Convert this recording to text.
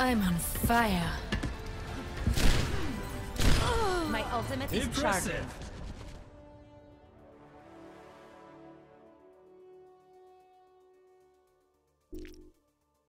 I'm on fire. My ultimate is charged.